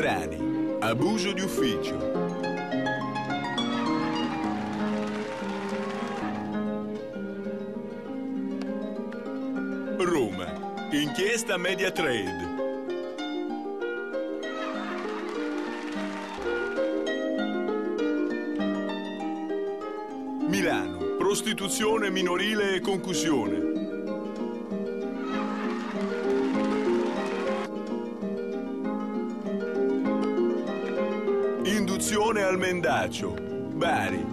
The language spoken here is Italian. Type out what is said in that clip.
Trani, abuso di ufficio. Roma, inchiesta Media Trade. Milano, prostituzione minorile e concussione. Induzione al mendacio. Bari,